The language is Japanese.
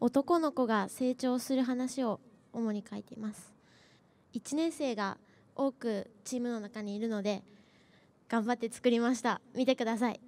男の子が成長する話を主に書いています。1年生が多くチームの中にいるので頑張って作りました。見てください。